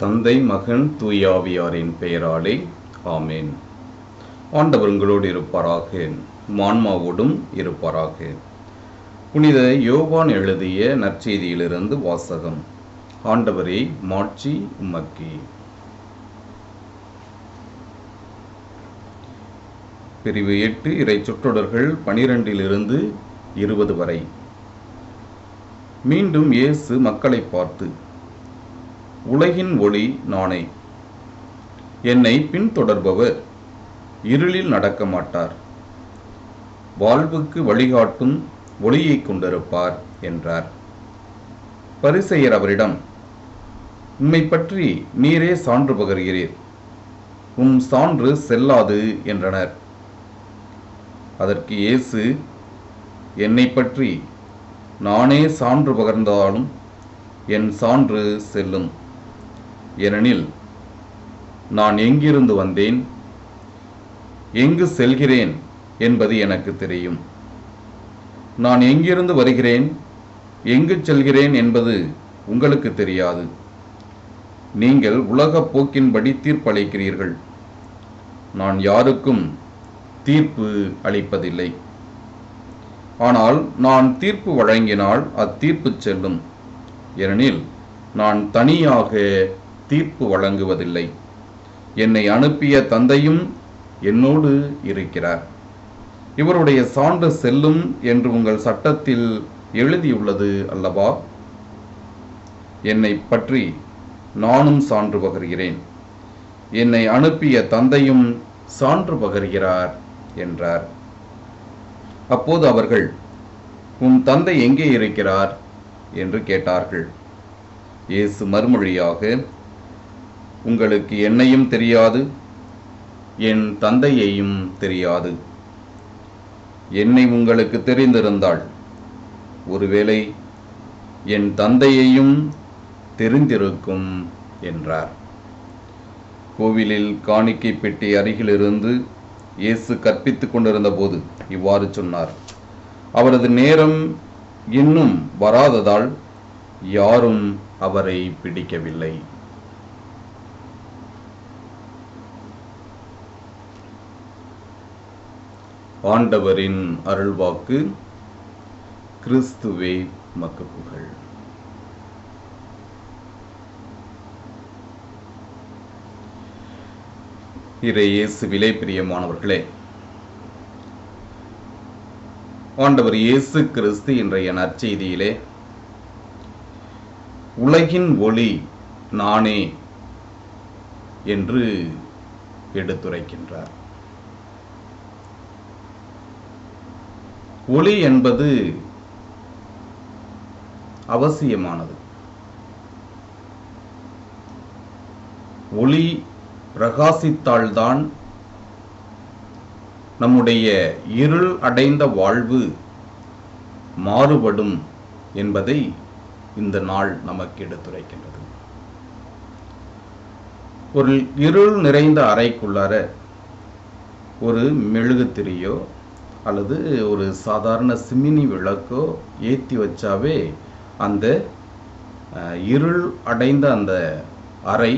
தந்தை மகன் தூயாவியாரின் பெயராலே ஆமேன். ஆண்டவர்களோடு இருப்பாராக. மான்மாவோடும் இருப்பாராக. புனித யோகான் எழுதிய நற்செய்தியிலிருந்து வாசகம். ஆண்டவரே மாட்சி உமக்கி. பிரிவு எட்டு இறை சொற்றொடர்கள் பனிரெண்டிலிருந்து இருபது வரை. மீண்டும் இயேசு மக்களை பார்த்து உலகின் ஒளி நானே. என்னை பின்தொடர்பவர் இருளில் நடக்க மாட்டார். வாழ்வுக்கு வழிகாட்டும் ஒளியை கொண்டிருப்பார் என்றார். பரிசெயர் அவரிடம் உம்மை பற்றி நீரே சான்று பகர்கிறீர். உம் சான்று செல்லாது என்றனர். அதற்கு இயேசு என்னை பற்றி நானே சான்று பகர்ந்தாலும் என் சான்று செல்லும். ஏனெனில் நான் எங்கிருந்து வந்தேன் எங்கு செல்கிறேன் என்பது எனக்கு தெரியும். நான் எங்கிருந்து வருகிறேன் எங்கு செல்கிறேன் என்பது உங்களுக்கு தெரியாது. நீங்கள் உலகப் போக்கின்படி தீர்ப்பளிக்கிறீர்கள். நான் யாருக்கும் தீர்ப்பு அளிப்பதில்லை. ஆனால் நான் தீர்ப்பு வழங்கினால் அத்தீர்ப்பு செல்லும். ஏனெனில் நான் தனியாக தீர்ப்பு வழங்குவதில்லை. என்னை அனுப்பிய தந்தையும் என்னோடு இருக்கிறார். இவருடைய சான்று செல்லும் என்று உங்கள் சட்டத்தில் எழுதியுள்ளது அல்லவா? என்னை பற்றி நானும் சான்று பகர்கிறேன். என்னை அனுப்பிய தந்தையும் சான்று பகர்கிறார் என்றார். அப்போது அவர்கள் உன் தந்தை எங்கே இருக்கிறார்? என்று கேட்டார்கள். இயேசு மறுமொழியாக உங்களுக்கு என்னையும் தெரியாது என் தந்தையையும் தெரியாது. என்னை உங்களுக்கு தெரிந்திருந்தால் ஒருவேளை என் தந்தையையும் தெரிந்திருக்கும் என்றார். கோவிலில் காணிக்கை பெட்டி அருகிலிருந்து இயேசு கற்பித்துக் கொண்டிருந்த போது இவ்வாறு சொன்னார். அவரது நேரம் இன்னும் வராததால் யாரும் அவரை பிடிக்கவில்லை. ஆண்டவரின் அருள்வாக்கு கிறிஸ்துவே மக்கு புகழ் இறை பிரியமானவர்களே ஆண்டவர் இயேசு கிறிஸ்து இன்றைய நற்செய்தியிலே உலகின் ஒளி நானே என்று எடுத்துரைக்கின்றார். ஒளி என்பது அவசியமானது. ஒளி பிரகாசித்தால்தான் நம்முடைய இருள் அடைந்த வாழ்வு மாறுபடும் என்பதை இந்த நாள் நமக்கு எடுத்துரைக்கின்றது. ஒரு இருள் நிறைந்த அறைக்குள்ளார ஒரு மெழுகுத்திரியோ அல்லது ஒரு சாதாரண சிமினி விளக்கோ ஏற்றி வச்சாவே அந்த இருள் அடைந்த அந்த அறை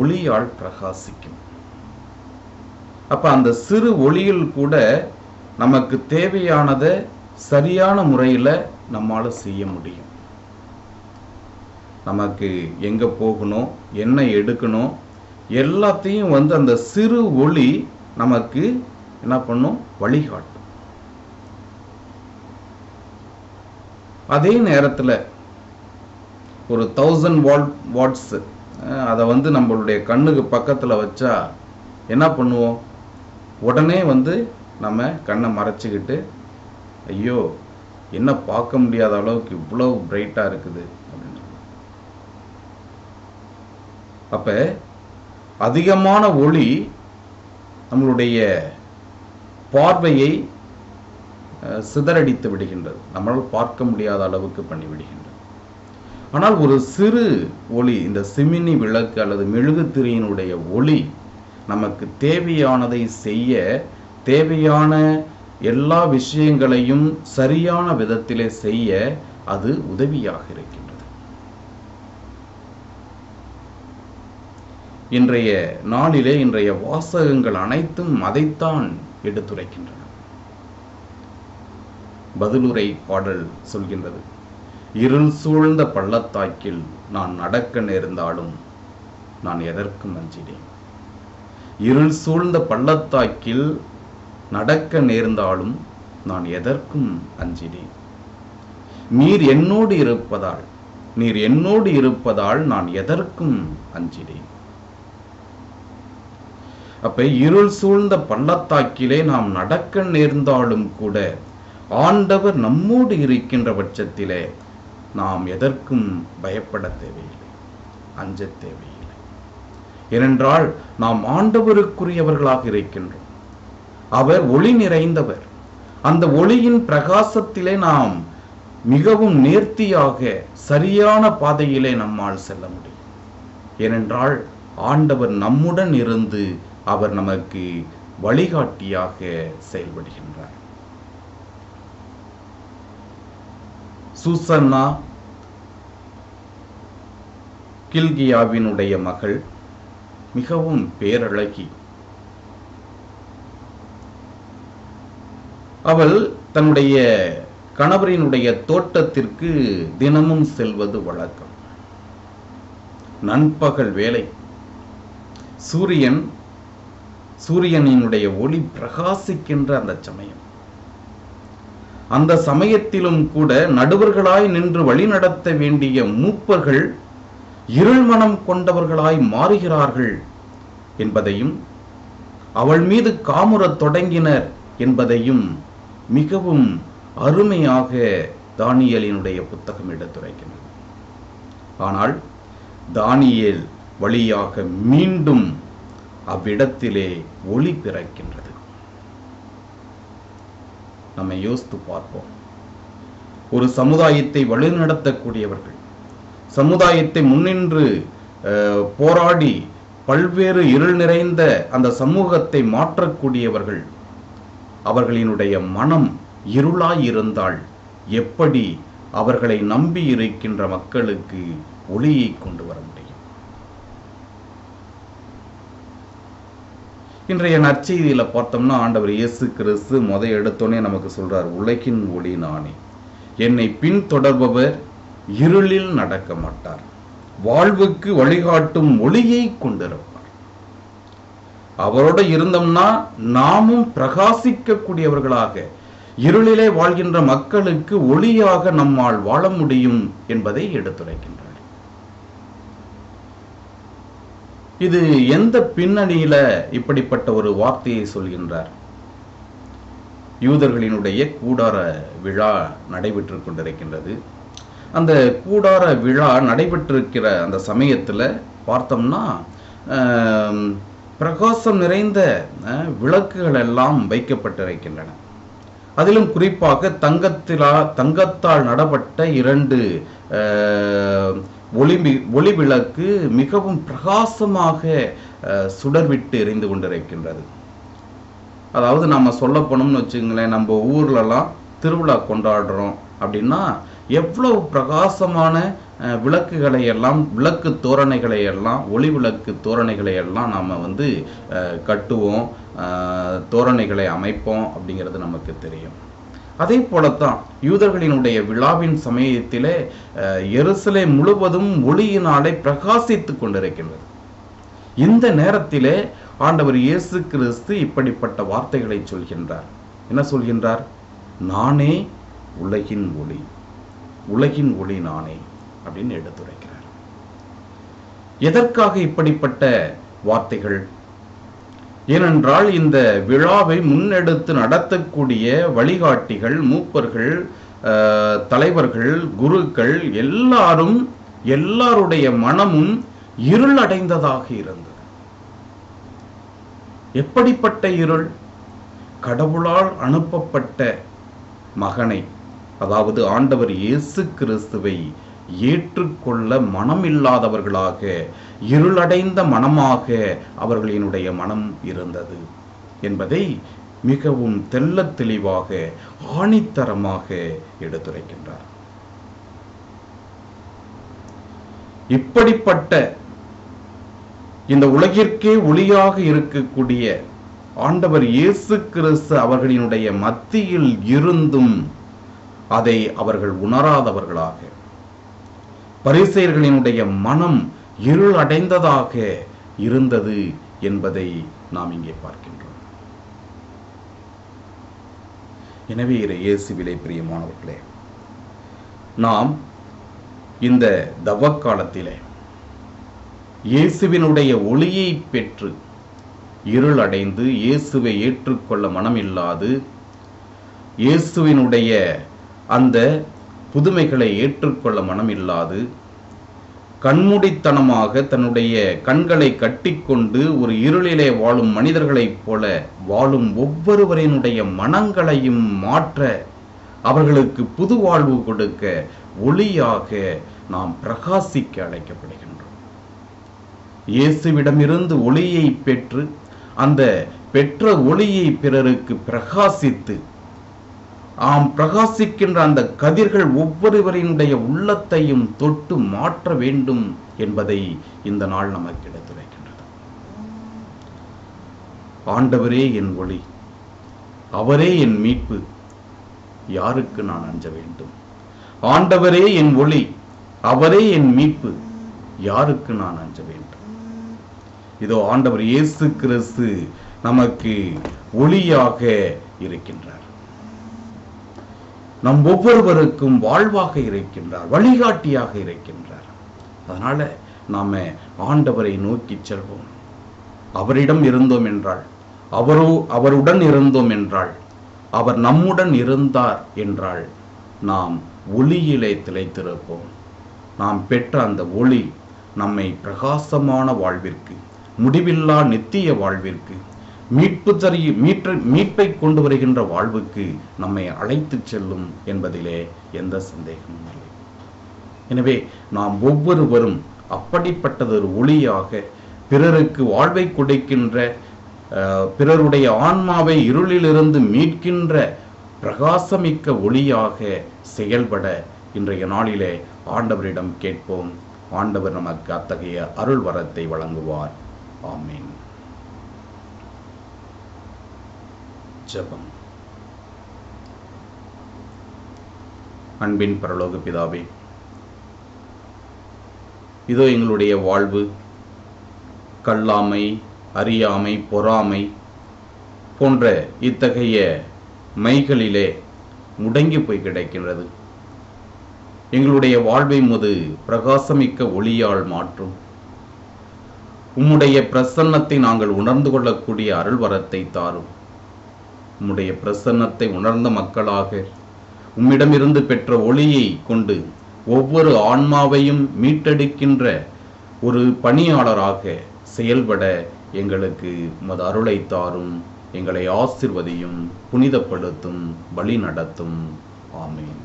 ஒளியால் பிரகாசிக்கும். அப்போ அந்த சிறு ஒளியில் கூட நமக்கு தேவையானதை சரியான முறையில் நம்மால் செய்ய முடியும். நமக்கு எங்கே போகணும் என்ன எடுக்கணும் எல்லாத்தையும் வந்து அந்த சிறு ஒளி நமக்கு என்ன பண்ணும்? வழிகாட்டும். அதே நேரத்தில் ஒரு தௌசண்ட் வாட் வாட்ஸ் அதை வந்து நம்மளுடைய கண்ணுக்கு பக்கத்தில் வச்சா என்ன பண்ணுவோம்? உடனே வந்து நம்ம கண்ணை மறைச்சிக்கிட்டு ஐயோ என்ன பார்க்க முடியாத அளவுக்கு இவ்வளோ பிரைட்டாக இருக்குது. அப்படின்னு அப்போ அதிகமான ஒளி நம்மளுடைய பார்வையை சிதறடித்து விடுகின்றது. நம்மளால் பார்க்க முடியாத அளவுக்கு பண்ணி விடுகின்றது. ஆனால் ஒரு சிறு ஒளி இந்த சிமினி விளக்கு அல்லது மெழுகு திரியினுடைய ஒளி நமக்கு தேவையானதை செய்ய தேவையான எல்லா விஷயங்களையும் சரியான விதத்திலே செய்ய அது உதவியாக இருக்கின்றது. இன்றைய நாளிலே இன்றைய வாசகங்கள் அனைத்தும் அதைத்தான் எடுத்துரைக்கின்றன. பதிலுரை பாடல் சொல்கின்றது. இருள் சூழ்ந்த பள்ளத்தாக்கில் நான் நடக்க நேர்ந்தாலும் நான் எதற்கும் அஞ்சினேன் இருள் சூழ்ந்த பள்ளத்தாக்கில் நடக்க நேர்ந்தாலும் நான் எதற்கும் அஞ்சினேன்? நீர் என்னோடு இருப்பதால் நீர் என்னோடு இருப்பதால் நான் எதற்கும் அஞ்சினேன்? அப்ப இருள் சூழ்ந்த பள்ளத்தாக்கிலே நாம் நடக்க நேர்ந்தாலும் கூட ஆண்டவர் நம்மோடு இருக்கின்ற பட்சத்திலே நாம் எதற்கும் பயப்பட தேவையில்லை அஞ்ச தேவையில்லை. ஏனென்றால் நாம் ஆண்டவருக்குரியவர்களாக இருக்கின்றோம். அவர் ஒளி நிறைந்தவர். அந்த ஒளியின் பிரகாசத்திலே நாம் மிகவும் நேர்த்தியாக சரியான பாதையிலே நம்மால் செல்ல முடியும். ஏனென்றால் ஆண்டவர் நம்முடன் இருந்து அவர் நமக்கு வழிகாட்டியாக செயல்படுகின்றார். சூசன்னா கில்கியாவினுடைய மகள் மிகவும் பேரழகி. அவள் தன்னுடைய கணவரினுடைய தோட்டத்திற்கு தினமும் செல்வது வழக்கம். நண்பகல் வேலை சூரியன் சூரியனினுடைய ஒளி பிரகாசிக்கின்ற அந்த சமயம். அந்த சமயத்திலும் கூட நடுவர்களாய் நின்று வழிநடத்த வேண்டிய மூப்பர்கள் இருள்மனம் கொண்டவர்களாய் மாறுகிறார்கள் என்பதையும் அவள் மீது காமுறத் தொடங்கினர் என்பதையும் மிகவும் அருமையாக தானியலினுடைய புத்தகம் எடுத்துரைக்கின்றது. ஆனால் தானியல் வழியாக மீண்டும் அவ்விடத்திலே ஒளி பிறக்கின்றது. நம்ம யோசித்து பார்ப்போம். ஒரு சமுதாயத்தை வழிநடத்தக்கூடியவர்கள் சமுதாயத்தை முன்னின்று அஹ், போராடி பல்வேறு இருள் நிறைந்த அந்த சமூகத்தை மாற்றக்கூடியவர்கள் அவர்களினுடைய மனம் இருளாயிருந்தால் எப்படி அவர்களை நம்பி இருக்கின்ற மக்களுக்கு ஒளியை கொண்டு வர முடியும் இன்றைய நற்செய்தியில பார்த்தோம்னா ஆண்டவர் இயேசு கிறிஸ்து முத எடுத்தோனே நமக்கு சொல்றார் உலகின் ஒளி நானே. என்னை பின்தொடர்பவர் இருளில் நடக்க மாட்டார் வாழ்வுக்கு வழிகாட்டும் ஒளியை கொண்டிருப்பார். அவரோட இருந்தோம்னா நாமும் பிரகாசிக்கக்கூடியவர்களாக இருளிலே வாழ்கின்ற மக்களுக்கு ஒளியாக நம்மால் வாழ முடியும் என்பதை எடுத்துரைக்கின்றார். இது எந்த பின்னணியில இப்படிப்பட்ட ஒரு வார்த்தையை சொல்கின்றார்? யூதர்களினுடைய கூடார விழா நடைபெற்று கொண்டிருக்கின்றது. அந்த கூடார விழா நடைபெற்றிருக்கிற அந்த சமயத்தில் பார்த்தோம்னா பிரகாசம் நிறைந்த விளக்குகள் எல்லாம் வைக்கப்பட்டிருக்கின்றன. அதிலும் குறிப்பாக தங்கத்திலா தங்கத்தால் நடப்பட்ட இரண்டு அஹ், ஒளி விளக்கு மிகவும் பிரகாசமாக சுடர்விட்டு எரிந்து கொண்டிருக்கின்றது. அதாவது நம்ம சொல்ல போனோம்னு வச்சுங்களேன் நம்ம ஊர்லலாம் திருவிழா கொண்டாடுறோம் அப்படின்னா எவ்வளவு பிரகாசமான விளக்குகளை எல்லாம் விளக்கு தோரணைகளை எல்லாம் ஒளி விளக்கு தோரணைகளை எல்லாம் நாம் வந்து கட்டுவோம் தோரணைகளை அமைப்போம் அப்படிங்கிறது நமக்கு தெரியும். அதே போலத்தான் யூதர்களினுடைய விழாவின் சமயத்திலே அஹ், முழுவதும் ஒளியினாலே பிரகாசித்துக் கொண்டிருக்கின்றது. இந்த நேரத்திலே ஆண்டவர் இயேசு கிறிஸ்து இப்படிப்பட்ட வார்த்தைகளை சொல்கின்றார். என்ன சொல்கின்றார்? நானே உலகின் ஒளி உலகின் ஒளி நானே அப்படின்னு எடுத்துரைக்கிறார். எதற்காக இப்படிப்பட்ட வார்த்தைகள் ஏனென்றால் இந்த விழாவை முன்னெடுத்து நடத்தக்கூடிய வழிகாட்டிகள் மூப்பர்கள் தலைவர்கள் குருக்கள் எல்லாரும் எல்லாருடைய மனமும் இருள் அடைந்ததாக இருந்தது. எப்படிப்பட்ட இருள்? கடவுளால் அனுப்பப்பட்ட மகனை அதாவது ஆண்டவர் இயேசு கிறிஸ்துவை ஏற்றுக்கொள்ள மனம் இல்லாதவர்களாக இருளடைந்த மனமாக அவர்களினுடைய மனம் இருந்தது என்பதை மிகவும் தெல்ல தெளிவாக ஆணித்தரமாக எடுத்துரைக்கின்றார். இப்படிப்பட்ட இந்த உலகிற்கே ஒளியாக இருக்கக்கூடிய ஆண்டவர் இயேசு கிறிஸ்து அவர்களினுடைய மத்தியில் இருந்தும் அதை அவர்கள் உணராதவர்களாக பரிசெயர்களினுடைய மனம் இருள் அடைந்ததாக இருந்தது என்பதை நாம் இங்கே பார்க்கின்றோம். எனவே இறை இயேசுவிலே பிரியமானவர்களே நாம் இந்த தவக்காலத்திலே இயேசுவினுடைய ஒளியை பெற்று இருள் அடைந்து இயேசுவை ஏற்றுக்கொள்ள மனமில்லாது இயேசுவினுடைய அந்த புதுமைகளை ஏற்றுக்கொள்ள மனமில்லாது கண்மூடித்தனமாக தன்னுடைய கண்களை கட்டிக்கொண்டு ஒரு இருளிலே வாழும் மனிதர்களைப் போல வாழும் ஒவ்வொருவரினுடைய மனங்களையும் மாற்ற அவர்களுக்கு புது வாழ்வு கொடுக்க ஒளியாக நாம் பிரகாசிக்க அழைக்கப்படுகின்றோம். இயேசுவிடமிருந்து ஒளியை பெற்று அந்த பெற்ற ஒளியை பிறருக்கு பிரகாசித்து ஆம் பிரகாசிக்கின்ற அந்த கதிர்கள் ஒவ்வொருவரினுடைய உள்ளத்தையும் தொட்டு மாற்ற வேண்டும் என்பதை இந்த நாள் நமக்கு எடுத்துரைக்கின்றது. ஆண்டவரே என் ஒளி அவரே என் மீட்பு யாருக்கு நான் அஞ்ச வேண்டும்? ஆண்டவரே என் ஒளி அவரே என் மீட்பு யாருக்கு நான் அஞ்ச வேண்டும்? இதோ ஆண்டவர் இயேசு கிறிஸ்து நமக்கு ஒளியாக இருக்கின்றார். நம் ஒவ்வொருவருக்கும் வாழ்வாக இருக்கின்றார் வழிகாட்டியாக இருக்கின்றார். அதனால நாம ஆண்டவரை நோக்கி செல்வோம். அவரிடம் இருந்தோம் என்றால் அவரோ அவருடன் இருந்தோம் என்றால் அவர் நம்முடன் இருந்தார் என்றால் நாம் ஒளியிலே திளைத்திருப்போம். நாம் பெற்ற அந்த ஒளி நம்மை பிரகாசமான வாழ்விற்கு முடிவில்லா நித்திய வாழ்விற்கு மீட்பு தரிய மீட்பை மீட்பை கொண்டு வருகின்ற வாழ்வுக்கு நம்மை அழைத்துச் செல்லும் என்பதிலே எந்த சந்தேகமும் இல்லை. எனவே நாம் ஒவ்வொருவரும் அப்படிப்பட்டதொரு ஒளியாக பிறருக்கு வாழ்வை கொடுக்கின்ற பிறருடைய ஆன்மாவை இருளிலிருந்து மீட்கின்ற பிரகாசமிக்க ஒளியாக செயல்பட இன்றைய நாளிலே ஆண்டவரிடம் கேட்போம். ஆண்டவர் நமக்கு அத்தகைய அருள் வரத்தை வழங்குவார். ஆமீன். ஜபம். அன்பின் பரலோக பிதாவே இதோ எங்களுடைய வாழ்வு. கல்லாமை அறியாமை பொறாமை போன்ற இத்தகைய மைகளிலே முடங்கி போய் கிடைக்கின்றது. எங்களுடைய வாழ்வை முது பிரகாசமிக்க ஒளியால் மாற்றும். உம்முடைய பிரசன்னத்தை நாங்கள் உணர்ந்து கொள்ளக்கூடிய அருள் வரத்தை தாரும். உம்முடைய பிரசன்னத்தை உணர்ந்த மக்களாக உம்மிடமிருந்து பெற்ற ஒளியை கொண்டு ஒவ்வொரு ஆன்மாவையும் மீட்டெடுக்கின்ற ஒரு பணியாளராக செயல்பட எங்களுக்கு உமது அருளை தாரும் எங்களை ஆசிர்வதியும் புனிதப்படுத்தும் வழி நடத்தும். ஆமேன்.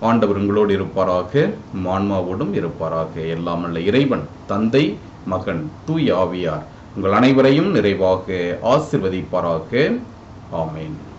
ஆண்டவர் உங்களோடு இருப்பாராக மான்மாவோடும் இருப்பாராக. எல்லாமல்ல இறைவன் தந்தை மகன் தூய் ஆவியார் உங்கள் அனைவரையும் நிறைவாக ஆசிர்வதிப்பாராக. ஆமேன்.